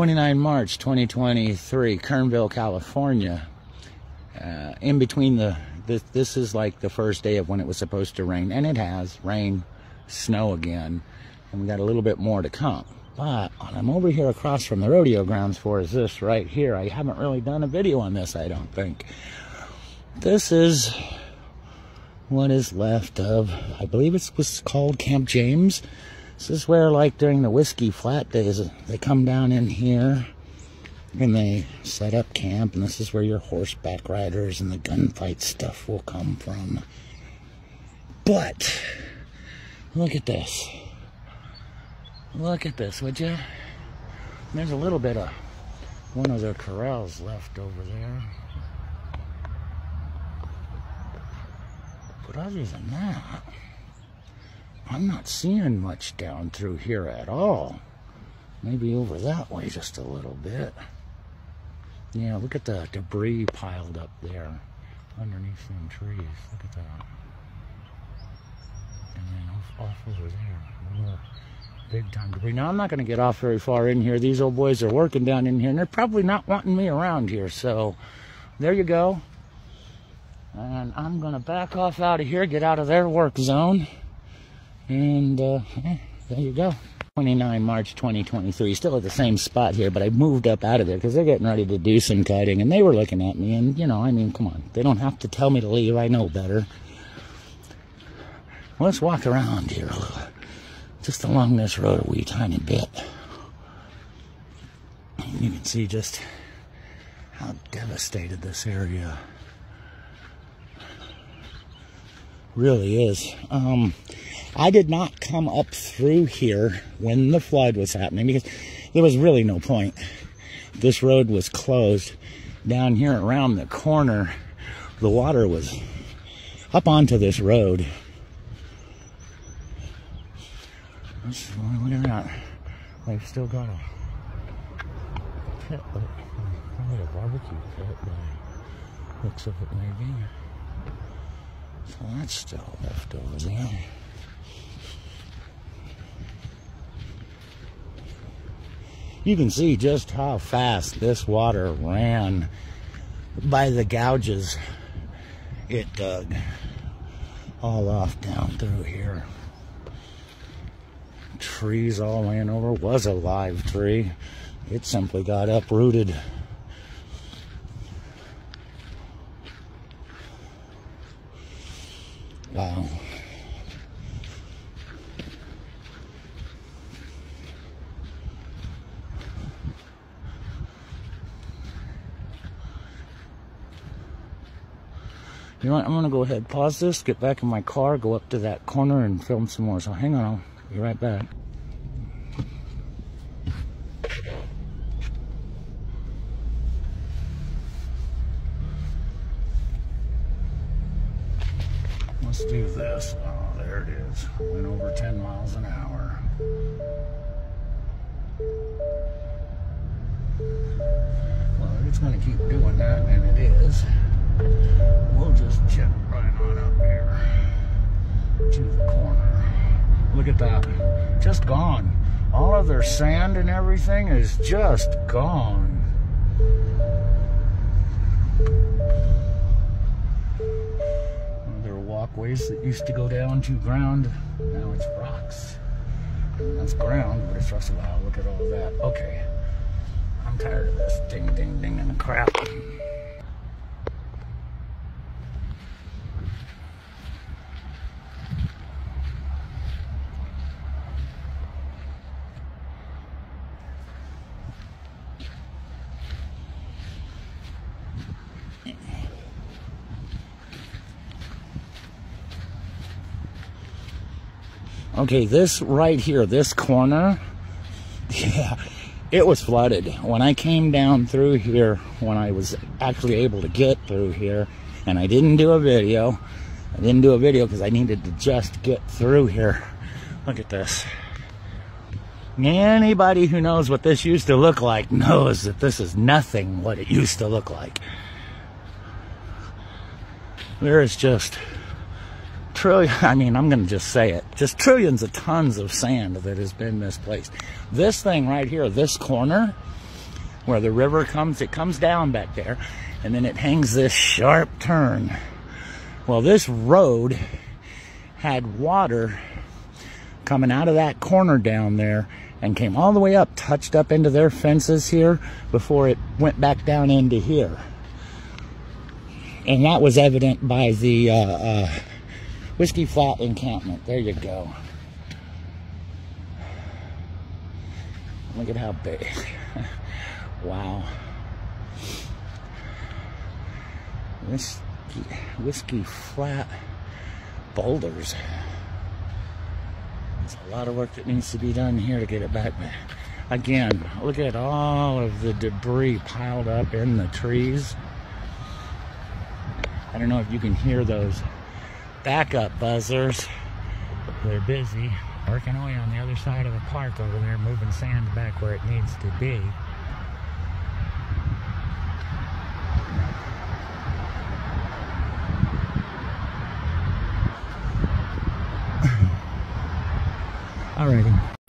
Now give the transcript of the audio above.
29 March 2023, Kernville, California. Uh, in between the, this, this is like the first day of when it was supposed to rain, and it has rain, snow again, and we got a little bit more to come. But I'm over here across from the rodeo grounds for is this right here. I haven't really done a video on this, I don't think. This is what is left of, I believe it was called Camp James. This is where, like, during the Whiskey Flat days, they come down in here and they set up camp, and this is where your horseback riders and the gunfight stuff will come from. But, look at this. Look at this, would you? There's a little bit of one of the corrals left over there. But other than that, I'm not seeing much down through here at all. Maybe over that way just a little bit. Yeah, look at the debris piled up there underneath some trees. Look at that. And then off, off over there, big time debris. Now, I'm not going to get off very far in here. These old boys are working down in here, and they're probably not wanting me around here. So, there you go. And I'm going to back off out of here, get out of their work zone. And uh, there you go. 29 March 2023. Still at the same spot here, but I moved up out of there because they're getting ready to do some cutting. And they were looking at me. And, you know, I mean, come on. They don't have to tell me to leave. I know better. Let's walk around here a little. Just along this road a wee tiny bit. You can see just how devastated this area really is. Um, I did not come up through here when the flood was happening because there was really no point. This road was closed. Down here around the corner, the water was up onto this road. Look at that. They've still got a pit, probably a barbecue pit by looks of it maybe. So that's still left over there. You can see just how fast this water ran by the gouges it dug all off down through here. Trees all laying over. Was a live tree. It simply got uprooted. Wow. You know what? I'm going to go ahead, pause this, get back in my car, go up to that corner and film some more. So hang on, I'll be right back. Let's do this. Oh, there it is. Went over 10 miles an hour. Well, it's going to keep doing that, and it is we'll just right on up here to the corner. Look at that. Just gone. All of their sand and everything is just gone. There were walkways that used to go down to ground. Now it's rocks. That's ground, but it's just wow, look at all that. Okay. I'm tired of this ding ding ding and crap. Okay, this right here, this corner, yeah, it was flooded. When I came down through here, when I was actually able to get through here, and I didn't do a video, I didn't do a video because I needed to just get through here. Look at this. Anybody who knows what this used to look like knows that this is nothing what it used to look like. There is just trillion, I mean, I'm going to just say it, just trillions of tons of sand that has been misplaced. This thing right here, this corner, where the river comes, it comes down back there, and then it hangs this sharp turn. Well, this road had water coming out of that corner down there and came all the way up, touched up into their fences here before it went back down into here. And that was evident by the uh, uh, Whiskey Flat encampment. There you go. Look at how big. wow. Whiskey, Whiskey Flat boulders. There's a lot of work that needs to be done here to get it back. But Again, look at all of the debris piled up in the trees. I don't know if you can hear those backup buzzers. They're busy working away on the other side of the park over there, moving sand back where it needs to be. Alrighty.